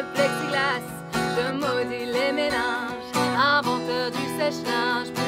de plexiglas, maudis les mélanges, inventeur du sèche-linge.